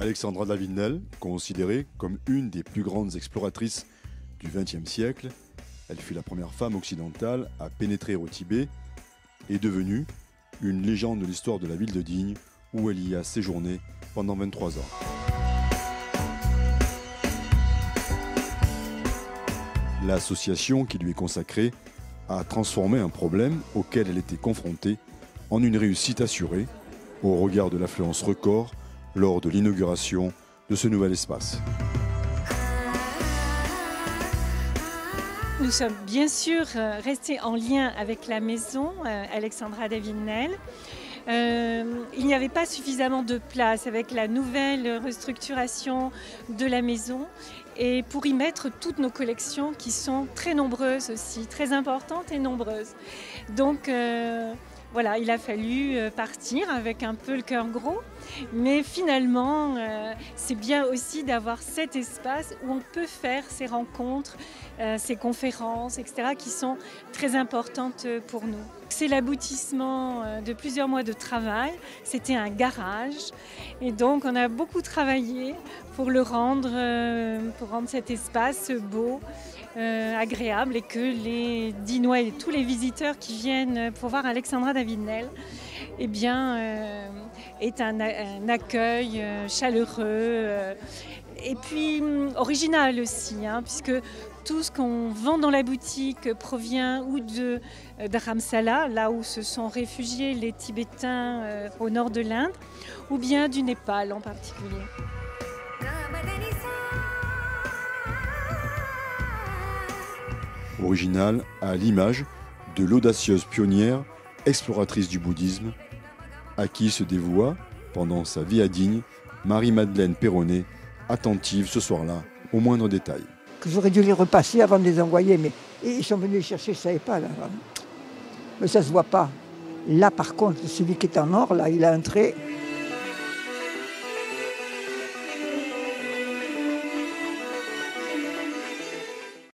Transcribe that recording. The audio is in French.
Alexandra Davinel, considérée comme une des plus grandes exploratrices du XXe siècle, elle fut la première femme occidentale à pénétrer au Tibet et devenue une légende de l'histoire de la ville de Digne où elle y a séjourné pendant 23 ans. L'association qui lui est consacrée a transformé un problème auquel elle était confrontée en une réussite assurée au regard de l'affluence record lors de l'inauguration de ce nouvel espace. Nous sommes bien sûr euh, restés en lien avec la maison euh, Alexandra Davinel. Euh, il n'y avait pas suffisamment de place avec la nouvelle restructuration de la maison et pour y mettre toutes nos collections qui sont très nombreuses aussi, très importantes et nombreuses. Donc voilà, il a fallu euh, partir avec un peu le cœur gros, mais finalement, euh, c'est bien aussi d'avoir cet espace où on peut faire ces rencontres, euh, ces conférences, etc., qui sont très importantes pour nous. C'est l'aboutissement de plusieurs mois de travail. C'était un garage, et donc on a beaucoup travaillé pour le rendre, pour rendre cet espace beau. Euh, agréable et que les Dinois et tous les visiteurs qui viennent pour voir Alexandra David-Nel eh bien, euh, est un, accueil euh, chaleureux et puis hum, original aussi, hein, puisque tout ce qu'on vend dans la boutique provient ou de Dharamsala, là où se sont réfugiés les Tibétains au nord de l'Inde, ou bien du Népal en particulier. original à l'image de l'audacieuse pionnière exploratrice du bouddhisme, à qui se dévoua, pendant sa vie à Digne, Marie-Madeleine Perronnet, attentive ce soir-là aux moindres détails. J'aurais dû les repasser avant de les envoyer, mais ils sont venus chercher, je ne savais pas. Là. Mais ça ne se voit pas. Là, par contre, celui qui est en or, là, il a un trait